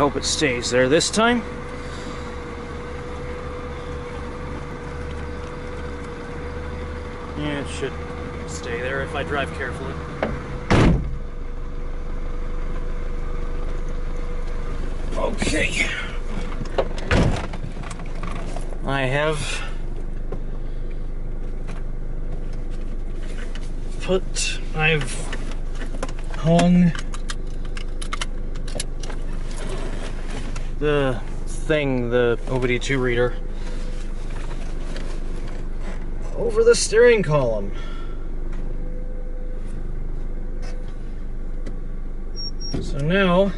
hope it stays there this time. Yeah, it should stay there if I drive carefully. Okay. I have put, I've hung the thing, the OBD2 reader, over the steering column. So now,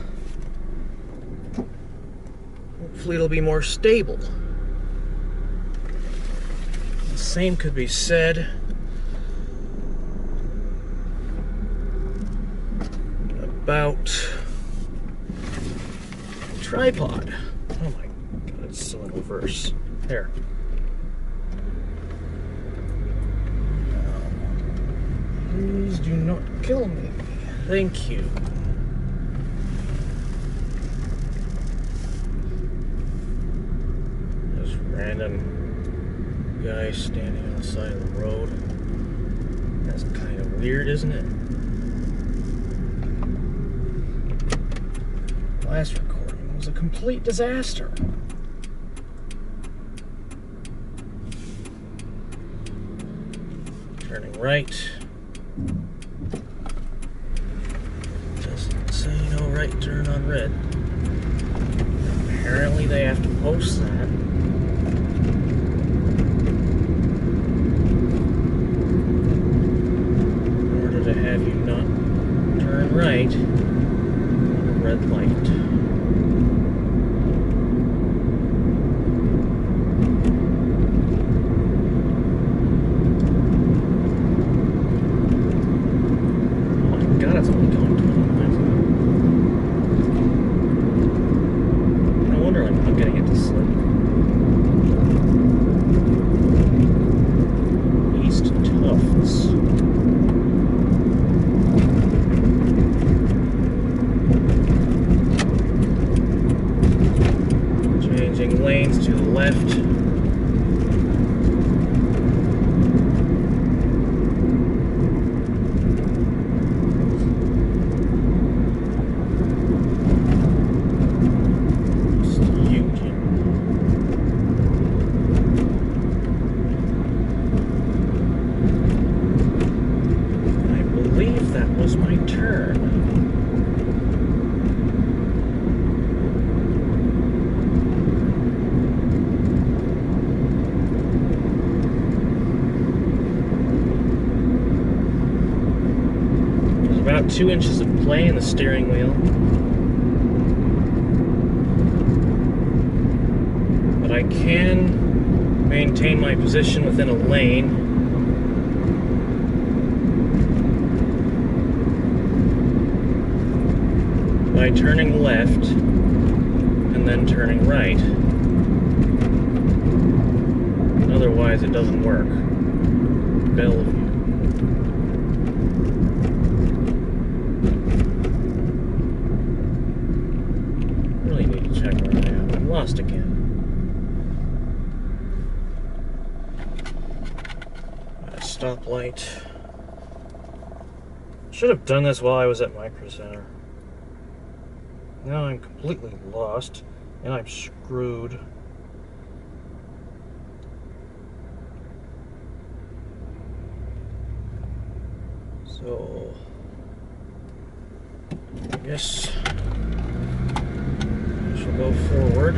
hopefully it'll be more stable. The same could be said about tripod. Oh my god, it's still in reverse. There. Please do not kill me. Thank you. This random guy standing on the side of the road. That's kind of weird, isn't it? Last was a complete disaster. Turning right. Doesn't say no right turn on red. Apparently they have to post that. In order to have you not turn right on a red light. Oh my god, it's only going 20 miles an hour. No wonder I'm not getting it to slip. East Tufts. Changing lanes to the left. Union. I believe that was my turn. There's about two inches of play in the steering wheel. But I can maintain my position within a lane. By turning left and then turning right. Otherwise, it doesn't work. Belleview. Really need to check where I am. I'm lost again. Stoplight. Should have done this while I was at Micro Center. Now I'm completely lost and I'm screwed. So I guess Go forward.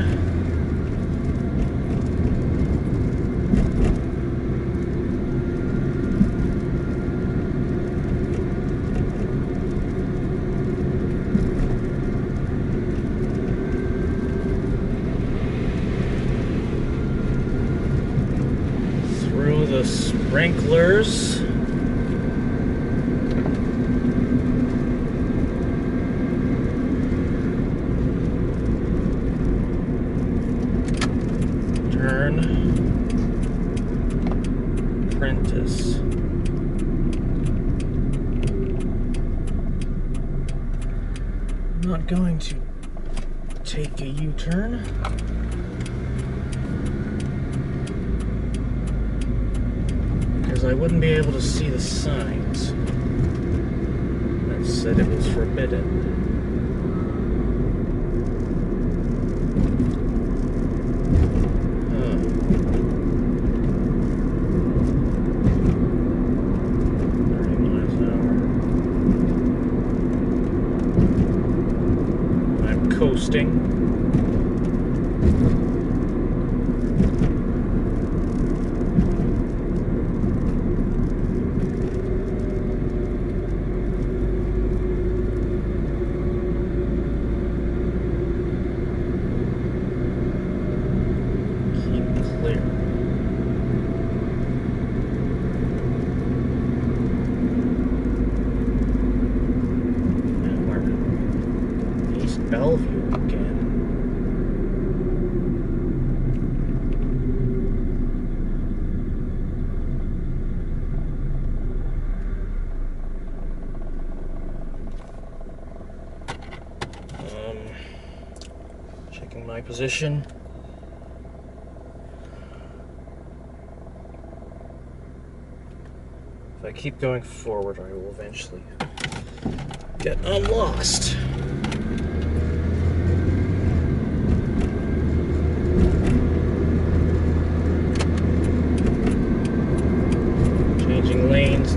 Through the sprinklers. Turn. Prentice. I'm not going to take a U-turn. Because I wouldn't be able to see the signs that said it was forbidden. Huh. 30 miles an hour. I'm coasting. Keep clear. And we're East Belleview. Um, checking my position. If I keep going forward, I will eventually get unlost.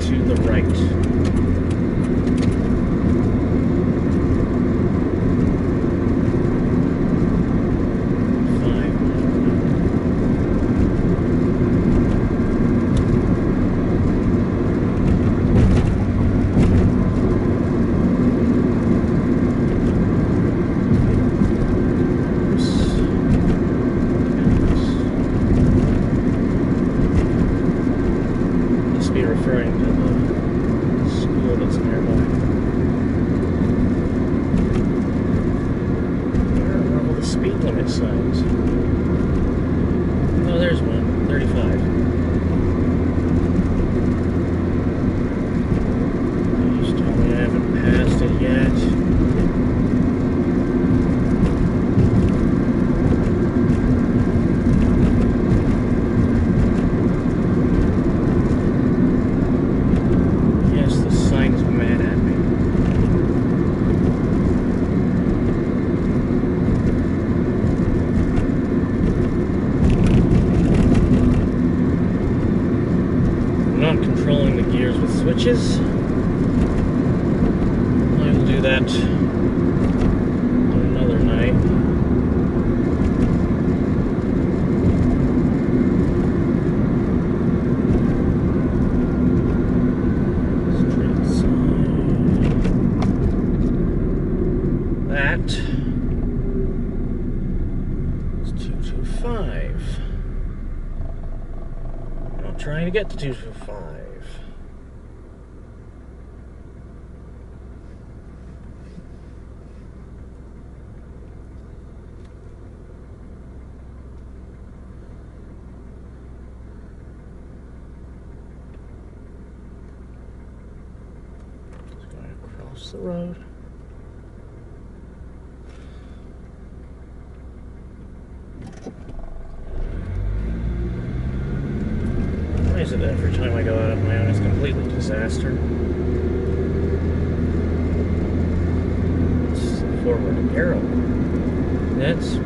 To the right. Fine. Must be referring to the school that's nearby. Where are all the speed limit signs? Oh, there's one. 35. Please tell me I haven't passed it yet. Yes, the sign's mad at me. I'm not controlling the gears with switches. I will do that on another night. Street sign. That is 225. Trying to get to 225. Just going across the road. Why is it that every time I go out on my own, it's completely disaster? It's forward arrow. That's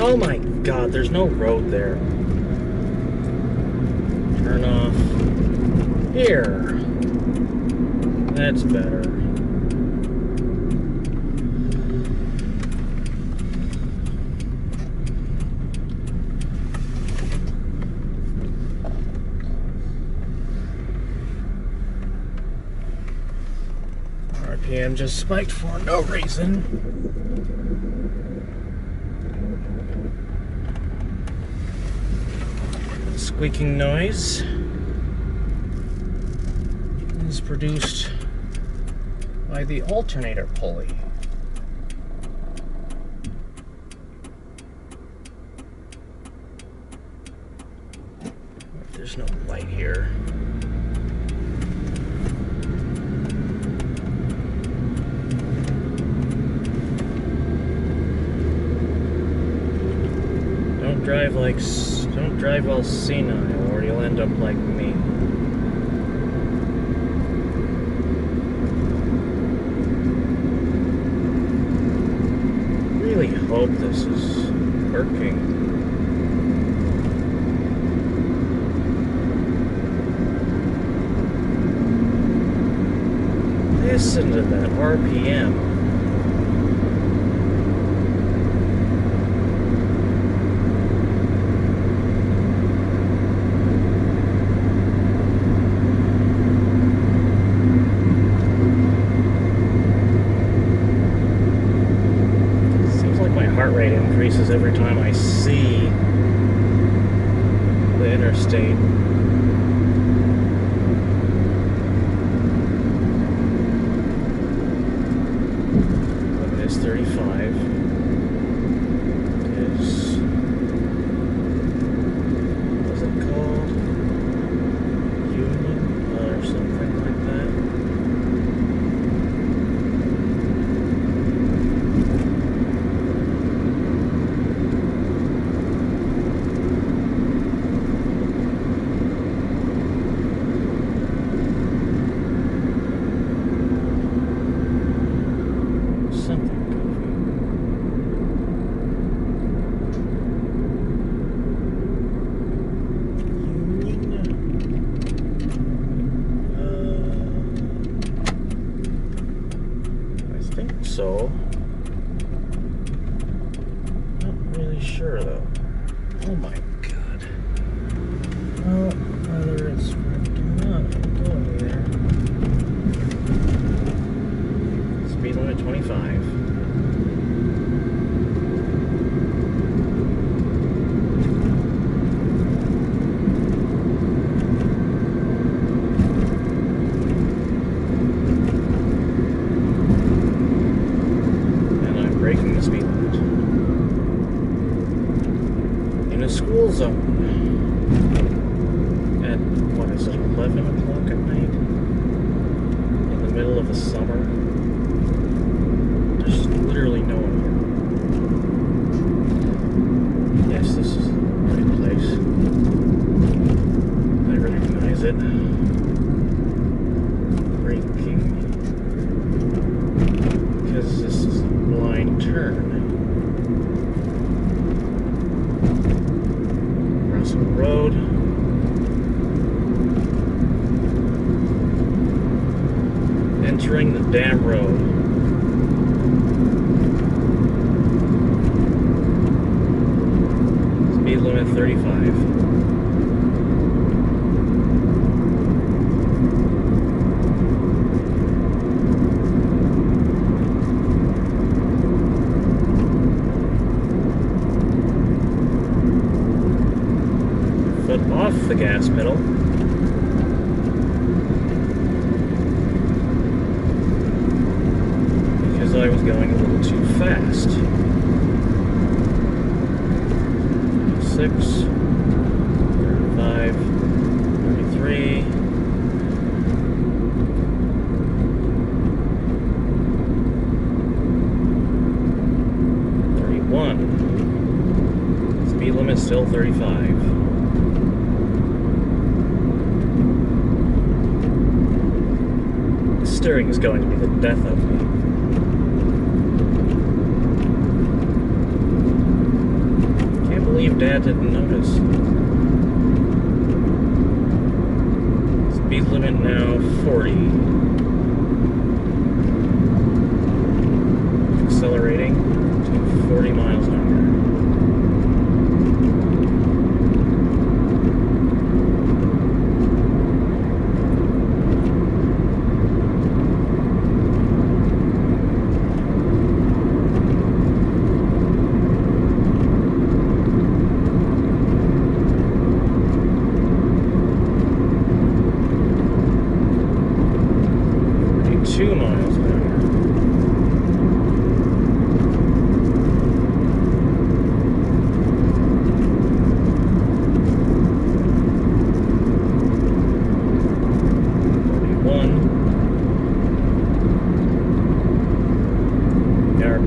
Oh my god, there's no road there. Turn off here. That's better. RPM just spiked for no reason. squeaking noise is produced by the alternator pulley. There's no light here. Don't drive like drive all senile or you'll end up like me. Really hope this is working. Listen to that work. increases every time I I was going a little too fast. Six, 35, Thirty-one. Speed limit still thirty-five. steering is going to be the death of me.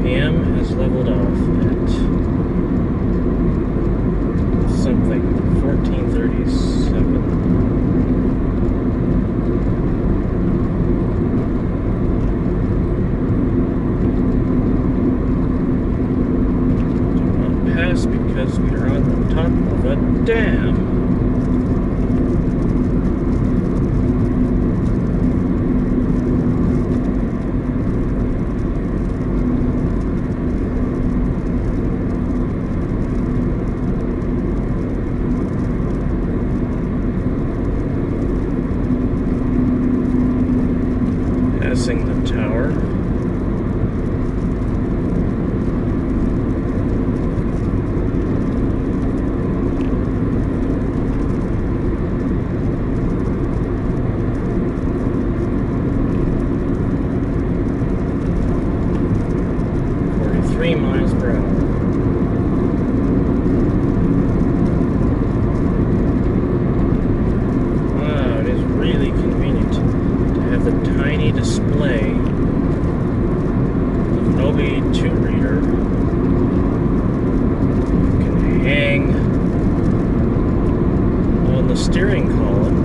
RPM has leveled off at something fourteen thirty-seven. Do not pass because we are on the top of a dam. Passing the tower. Forty-three miles per hour. Wow, it is really convenient to have the tiny display of an OBD2 reader. You can hang on the steering column.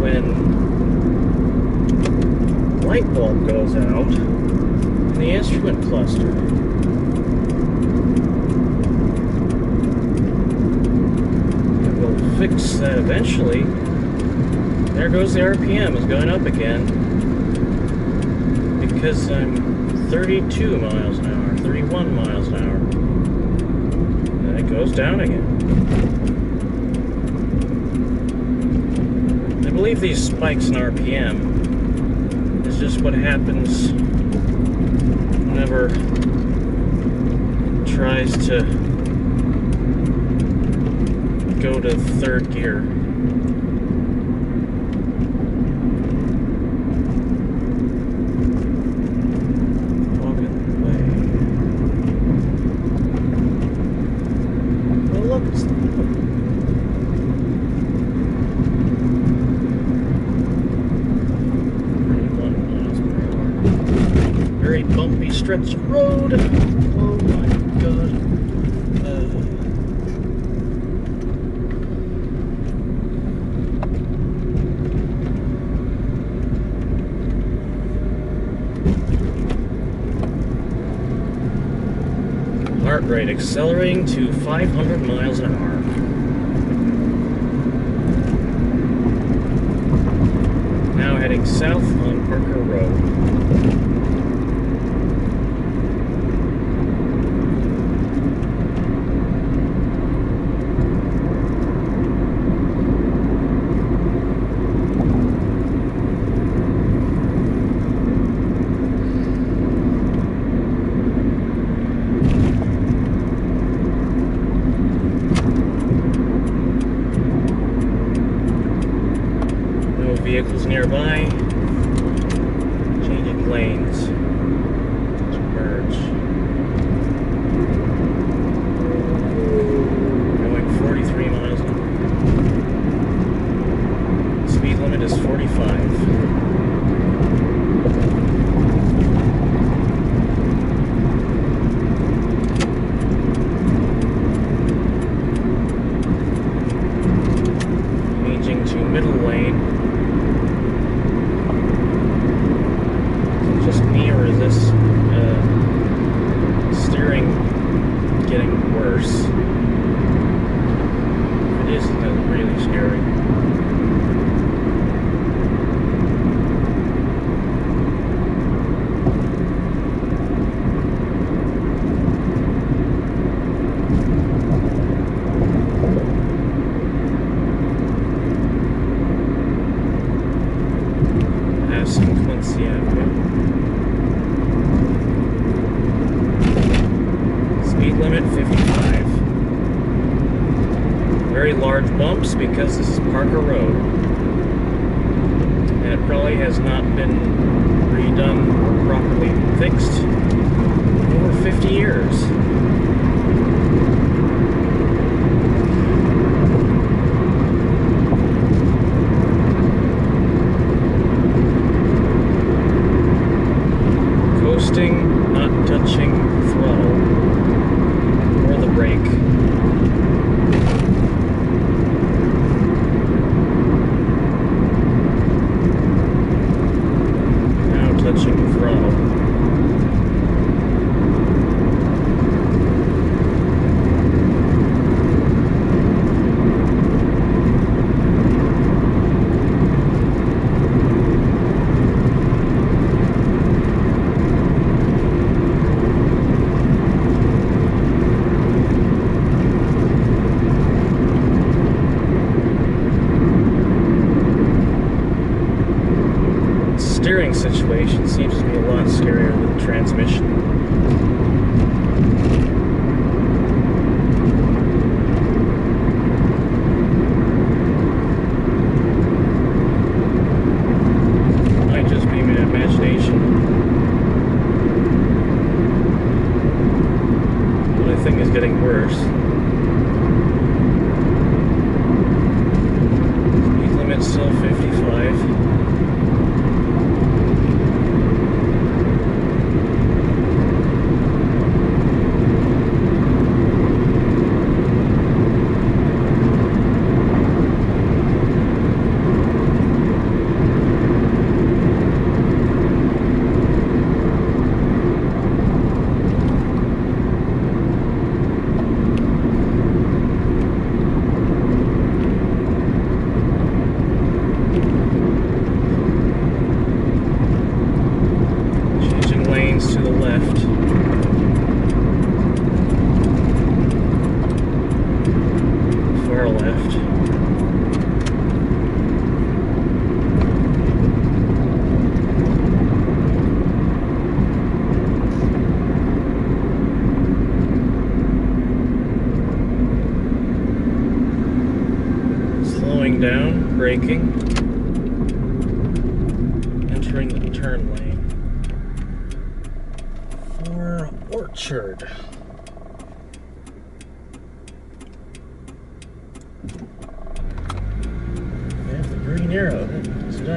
When light bulb goes out in the instrument cluster. And we'll fix that eventually. There goes the RPM, is going up again. Because I'm 32 miles an hour, 31 miles an hour. Then it goes down again. I believe these spikes in RPM is just what happens whenever tries to go to third gear. Hogan Way. Oh, look, it's Thirty-one miles per hour. Very road. Oh my god. Uh, Heart rate accelerating to 500 miles an hour. Now heading south on Parker Road.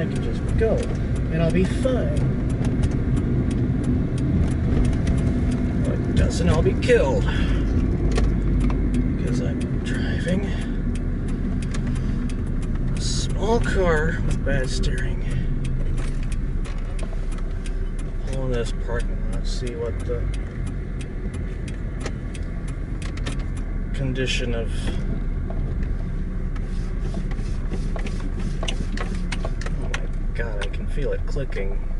I can just go and I'll be fine. But it doesn't, I'll be killed because I'm driving a small car with bad steering. Pull in this parking lot, see what the condition of feel it clicking.